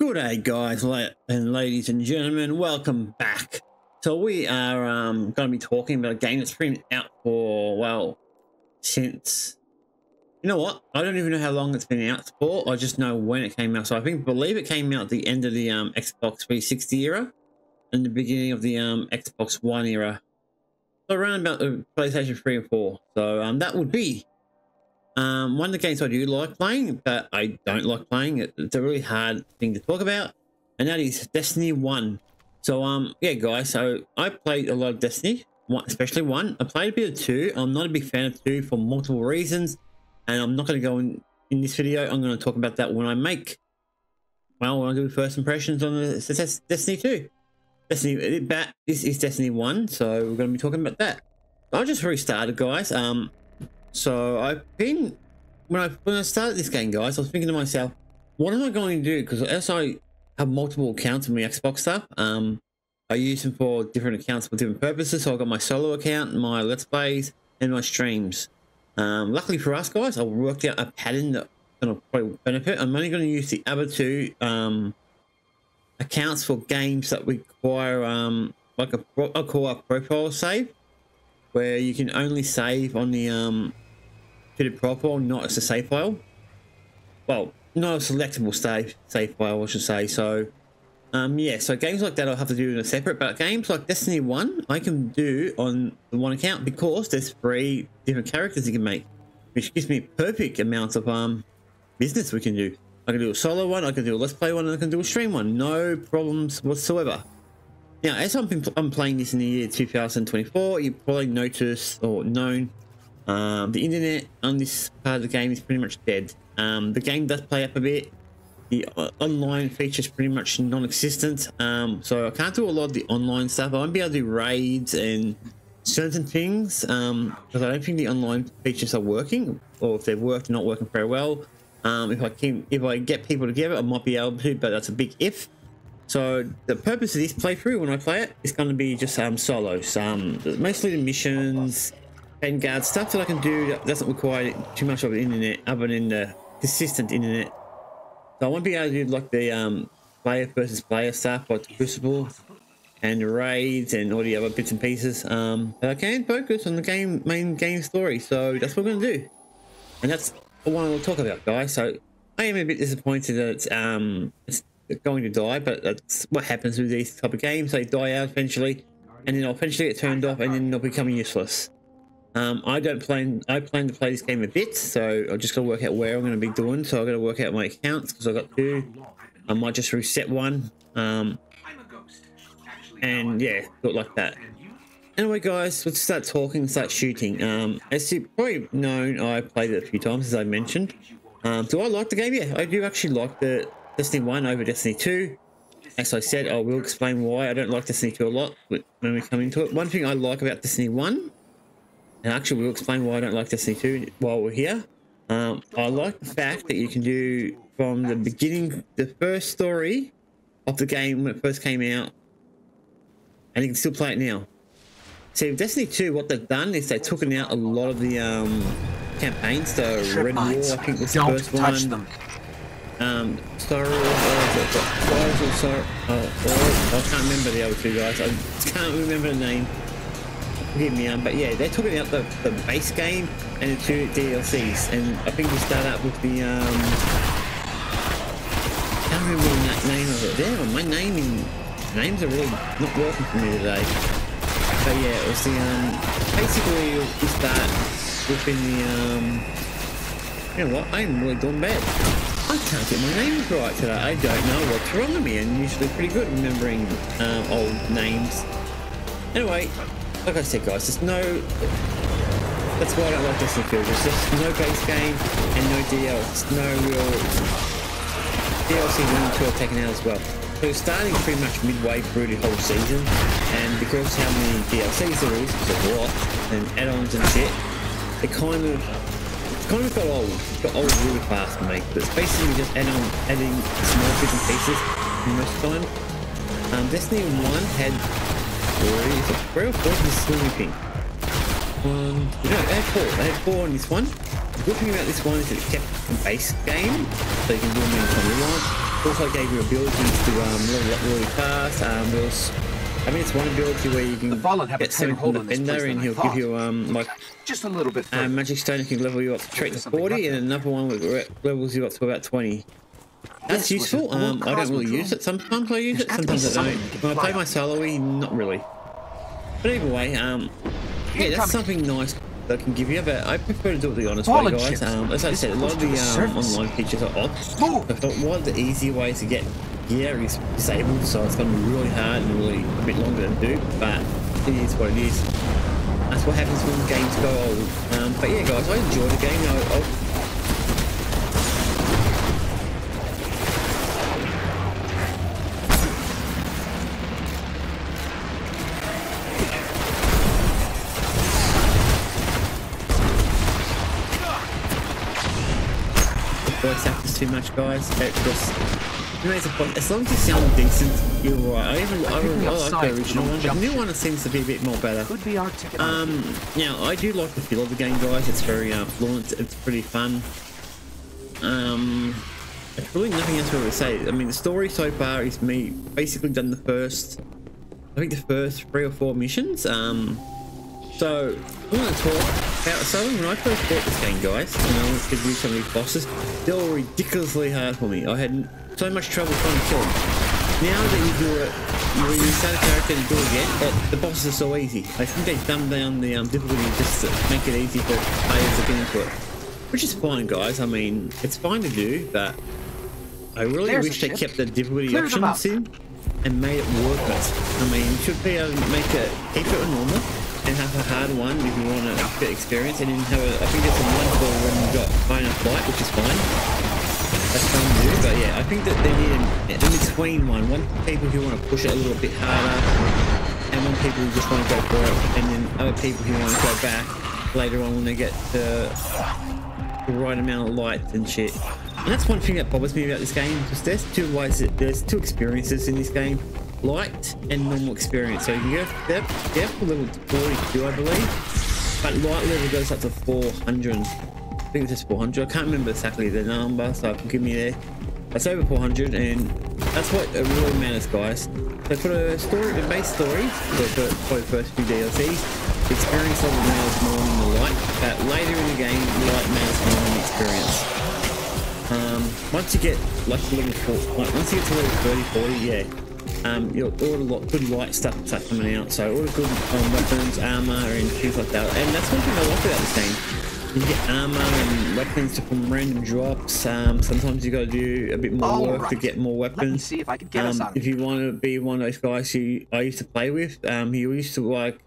Good day, guys and ladies and gentlemen. Welcome back. So we are um, going to be talking about a game that's been out for well since. You know what? I don't even know how long it's been out for. I just know when it came out. So I think believe it came out at the end of the um, Xbox 360 era and the beginning of the um, Xbox One era. So around about the PlayStation 3 and 4. So um, that would be um, one of the games I do like playing, but I don't like playing. It's a really hard thing to talk about, and that is Destiny 1. So, um, yeah, guys, so I played a lot of Destiny, especially 1. I played a bit of 2. I'm not a big fan of 2 for multiple reasons, and I'm not going to go in, in this video. I'm going to talk about that when I make, well, when I do first impressions on the Destiny 2. Destiny, that this is Destiny 1, so we're going to be talking about that. I just restarted, guys. Um, so I've been when I when I started this game, guys, I was thinking to myself, what am I going to do? Because as I have multiple accounts on my Xbox stuff, um, I use them for different accounts for different purposes. So I've got my solo account, my Let's Plays, and my streams. Um, luckily for us, guys, I worked out a pattern that going to probably benefit. I'm only going to use the other two um, accounts for games that require um, like a, call profile save, where you can only save on the um, fitted profile, not as a save file. Well, not a selectable save save file, I should say. So, um, yeah. So games like that I'll have to do in a separate. But games like Destiny One, I can do on the one account because there's three different characters you can make, which gives me perfect amounts of um business we can do. I can do a solo one, I can do a let's play one, and I can do a stream one. No problems whatsoever. Now, as I'm, I'm playing this in the year 2024, you probably noticed or known um, the internet on this part of the game is pretty much dead. Um, the game does play up a bit. The uh, online feature is pretty much non-existent. Um, so I can't do a lot of the online stuff. I won't be able to do raids and certain things because um, I don't think the online features are working, or if they've worked, not working very well. Um, if I keep, if I get people together, I might be able to, but that's a big if. So the purpose of this playthrough, when I play it, is going to be just um, solos. Um, mostly the missions, Vanguard stuff that I can do that doesn't require too much of the internet other than the consistent internet. So I won't be able to do like the um, player versus player stuff like the Crucible and raids and all the other bits and pieces. Um, but I can focus on the game main game story. So that's what we're going to do. And that's what I want to talk about, guys. So I am a bit disappointed that it's, um, it's going to die, but that's what happens with these type of games. They die out eventually, and then eventually get turned off, and then they'll become useless. Um, I don't plan. I plan to play this game a bit, so I just got to work out where I'm going to be doing. So I got to work out my accounts because I got two. I might just reset one. Um, and yeah, look like that. Anyway, guys, let's start talking, start shooting. Um, as you probably known, I played it a few times, as I mentioned. Um, do I like the game? Yeah, I do actually like the Destiny 1 over Destiny 2. As I said, I will explain why I don't like Destiny 2 a lot when we come into it. One thing I like about Destiny 1 and actually we'll explain why I don't like Destiny 2 while we're here. Um, I like the fact that you can do from the beginning, the first story of the game when it first came out, and you can still play it now. See, with Destiny 2, what they've done is they've taken out a lot of the um, campaigns. The Trip Red. War, I think was the first touch one. Them. Um, Star Wars, uh, Star, uh, I can't remember the other two guys. I can't remember the name forgive me, um, but yeah, they're talking about the, the base game and the two DLCs, and I think we start out with the, um, I can't remember the name of it. Damn, my naming, names are really not working for me today. But yeah, it was the, um, basically we start within the, um, you know what, I'm really doing bad. I can't get my names right today. I don't know what's wrong with me. I'm usually pretty good remembering um, old names. Anyway, like I said, guys, there's no... That's why I don't like Destiny 2. There's just no base game and no DLC. No real... DLC 1 and 2 are taken out as well. So starting pretty much midway through the whole season, and because how many DLCs there is, there's a lot, and add-ons and shit, it kind of kind of got old. It got old really fast mate. But it's basically just on, adding small bits and pieces most of the time. Um, Destiny 1 had Three, it three or four is sleeping? One, no, I had four. I had four on this one. The good thing about this one is it kept the base game, so you can do them anytime you want. Also gave you abilities to um, level up really fast. Um, there was, I mean, it's one ability where you can get something from the defender and he'll give you um like just a little bit. Um, magic stone can level you up straight to 40, and another one with levels you up to about 20. That's useful. Um, I don't really use it. Sometimes I use it, sometimes I don't. When I play my solo, not really. But either way, um, yeah, that's something nice that can give you, but I prefer to do it the honest way, guys. Um, as I said, a lot of the um, online features are off. I thought one of the easy ways to get gear is disabled, so it's going to be really hard and really a bit longer to do, but it is what it is. That's what happens when games go old. Um, but yeah, guys, I enjoyed the game. I'll, I'll voice actors too much, guys. It just as long as you sound decent, you're right. I even I, really, I like the original one, but the new one seems to be a bit more better. Could be ticket. Um, now I do like the feel of the game, guys. It's very uh, fluent. It's pretty fun. Um, there's really nothing else to say. I mean, the story so far is me basically done the first, I think the first three or four missions. Um, so I want to talk about so when I first bought this game, guys, and I wanted to do some of these bosses, they were ridiculously hard for me. I had so much trouble trying to kill. Now that you do it, when you start a character and do it again, the bosses are so easy. I think they dumbed down the um, difficulty just to make it easy for players to get into it. Which is fine, guys. I mean, it's fine to do, but I really There's wish they kept the difficulty Clear options in and made it work it. I mean, you should be able to make it, keep it normal, and have a hard one if you want to get experience, and then have a, I think it's a one wonderful when you've got enough flight, which is fine. That's to do, but yeah, I think that they need an in between one. One people who want to push it a little bit harder, and one people who just want to go for it, and then other people who want to go back later on when they get the, the right amount of light and shit. And that's one thing that bothers me about this game, because there's two ways, there's two experiences in this game light and normal experience. So you have depth, depth level 42, I believe, but light level goes up to 400. I think it's just 400. I can't remember exactly the number, so give me there. That's over 400, and that's what it really matters, guys. So for the story, the base story, for, for the first few DLCs, experience level matters more than the light, but later in the game, light matters more than experience. Um, once you get like level 4, once you get to level 30, 40, yeah, um, you know, all the lot, good light stuff start coming out. So all the good um, weapons, armor, and things like that. And that's one thing I like about this game. You get armor and weapons from random drops. Um, sometimes you got to do a bit more all work right. to get more weapons. See if I can get um, us If you want to be one of those guys who I used to play with, um, he used to like.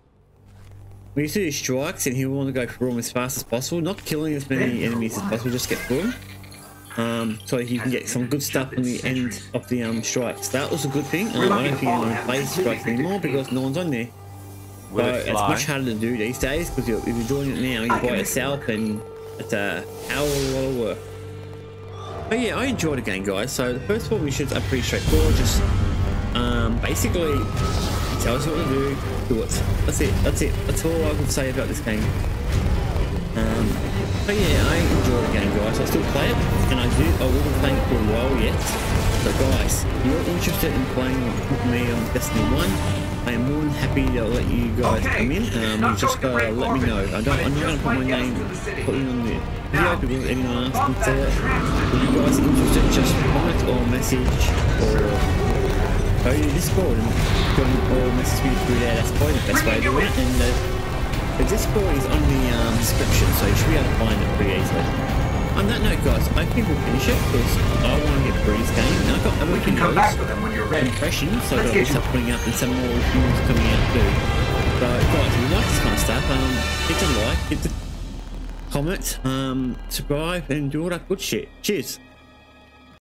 We used to do strikes, and he would want to go through them as fast as possible, not killing as many enemies as possible, just get through them um, so you can get some good stuff in the end of the um, strikes. That was a good thing. Um, I don't think anyone plays strikes anymore because no one's on there. So it it's much harder to do these days because if you're doing it now, you're by yourself and it's a hell of a lot of work. But yeah, I enjoyed the game, guys. So the first four missions are pretty straightforward. Just um, basically tell us what to do, do it. That's it. That's it. That's all I can say about this game. Um, but yeah, I enjoy the game, guys. I still play it, and I do. I will be playing it for a while yet. So, guys, if you're interested in playing with me on Destiny 1, I am more than happy to let you guys okay. come in. Um, just uh, let me know. I don't. I'm not going to put my name put it on the video because anyone can say it. If you guys are interested, just comment or message or go to Discord and go or message me through there. That's probably the best way to do it. And uh, the Discord is on the um, description, so you should be able to find it pretty easily. On that note, guys, I think we'll finish it because I want to get through this game. And I've got we can come back to them when you're ready. impressions, so I've got to start putting up and some more reviews coming out too. So, guys, if you like this kind of stuff, um, hit the like, hit the comment, um, subscribe, and do all that good shit. Cheers.